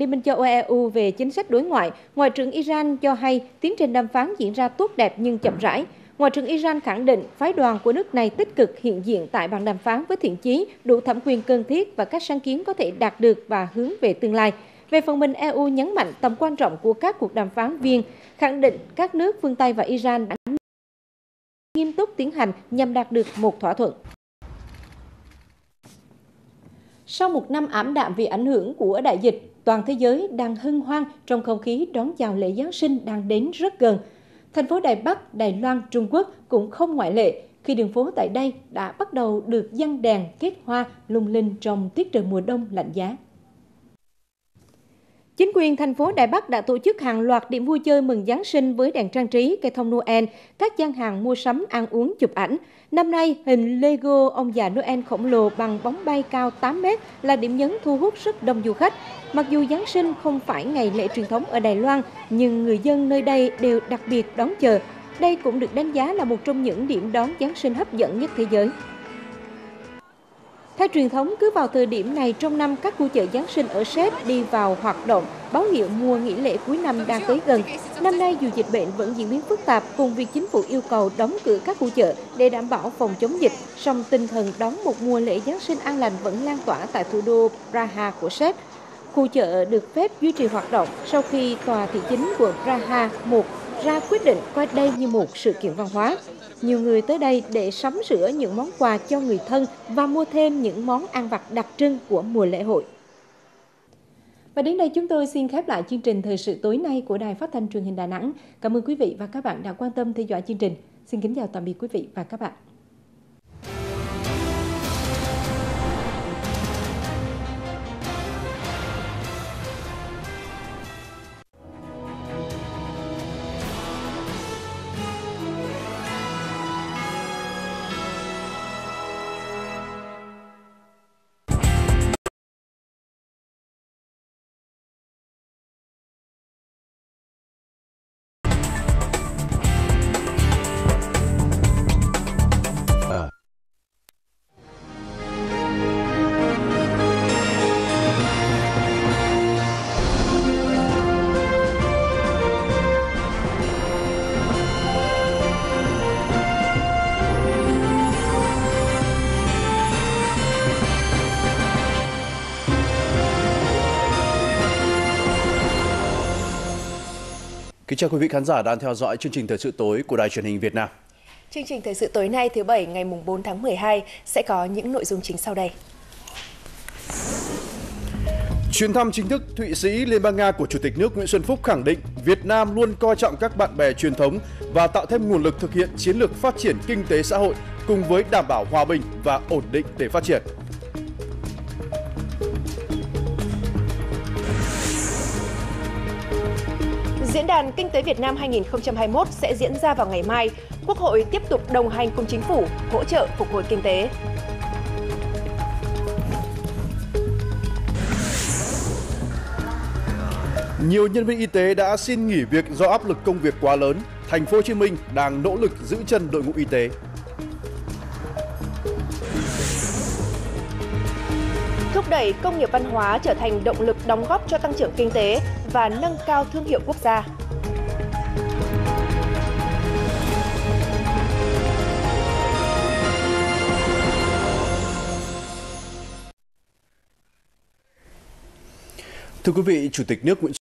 Liên minh châu Âu EU về chính sách đối ngoại, Ngoại trưởng Iran cho hay tiến trình đàm phán diễn ra tốt đẹp nhưng chậm rãi. Ngoại trưởng Iran khẳng định phái đoàn của nước này tích cực hiện diện tại bàn đàm phán với thiện chí, đủ thẩm quyền cần thiết và các sáng kiến có thể đạt được và hướng về tương lai. Về phần mình, EU nhấn mạnh tầm quan trọng của các cuộc đàm phán viên, khẳng định các nước phương Tây và Iran đã nghiêm túc tiến hành nhằm đạt được một thỏa thuận. Sau một năm ảm đạm vì ảnh hưởng của đại dịch, toàn thế giới đang hân hoan trong không khí đón chào lễ Giáng sinh đang đến rất gần. Thành phố Đài Bắc, Đài Loan, Trung Quốc cũng không ngoại lệ khi đường phố tại đây đã bắt đầu được dăng đèn kết hoa lung linh trong tiết trời mùa đông lạnh giá. Chính quyền thành phố Đài Bắc đã tổ chức hàng loạt điểm vui chơi mừng Giáng sinh với đèn trang trí, cây thông Noel, các gian hàng mua sắm, ăn uống, chụp ảnh. Năm nay, hình Lego ông già Noel khổng lồ bằng bóng bay cao 8 mét là điểm nhấn thu hút rất đông du khách. Mặc dù Giáng sinh không phải ngày lễ truyền thống ở Đài Loan, nhưng người dân nơi đây đều đặc biệt đón chờ. Đây cũng được đánh giá là một trong những điểm đón Giáng sinh hấp dẫn nhất thế giới. Theo truyền thống, cứ vào thời điểm này trong năm, các khu chợ Giáng sinh ở Séc đi vào hoạt động, báo hiệu mùa nghỉ lễ cuối năm đang tới gần. Năm nay, dù dịch bệnh vẫn diễn biến phức tạp, cùng việc chính phủ yêu cầu đóng cửa các khu chợ để đảm bảo phòng chống dịch, song tinh thần đón một mùa lễ Giáng sinh an lành vẫn lan tỏa tại thủ đô Praha của Séc. Khu chợ được phép duy trì hoạt động sau khi tòa thị chính của Praha 1 ra quyết định coi đây như một sự kiện văn hóa. Nhiều người tới đây để sắm sửa những món quà cho người thân và mua thêm những món ăn vặt đặc trưng của mùa lễ hội. Và đến đây chúng tôi xin khép lại chương trình thời sự tối nay của Đài Phát thanh Truyền hình Đà Nẵng. Cảm ơn quý vị và các bạn đã quan tâm theo dõi chương trình. Xin kính chào tạm biệt quý vị và các bạn. Kính chào quý vị khán giả đang theo dõi chương trình thời sự tối của Đài truyền hình Việt Nam. Chương trình thời sự tối nay thứ bảy ngày mùng 4 tháng 12 sẽ có những nội dung chính sau đây. Chuyến thăm chính thức Thụy Sĩ, Liên bang Nga của Chủ tịch nước Nguyễn Xuân Phúc khẳng định Việt Nam luôn coi trọng các bạn bè truyền thống và tạo thêm nguồn lực thực hiện chiến lược phát triển kinh tế xã hội cùng với đảm bảo hòa bình và ổn định để phát triển. Diễn đàn Kinh tế Việt Nam 2021 sẽ diễn ra vào ngày mai. Quốc hội tiếp tục đồng hành cùng chính phủ, hỗ trợ phục hồi kinh tế. Nhiều nhân viên y tế đã xin nghỉ việc do áp lực công việc quá lớn. Thành phố Hồ Chí Minh đang nỗ lực giữ chân đội ngũ y tế. Thúc đẩy công nghiệp văn hóa trở thành động lực đóng góp cho tăng trưởng kinh tế và nâng cao thương hiệu quốc gia. Thưa quý vị, Chủ tịch nước Nguyễn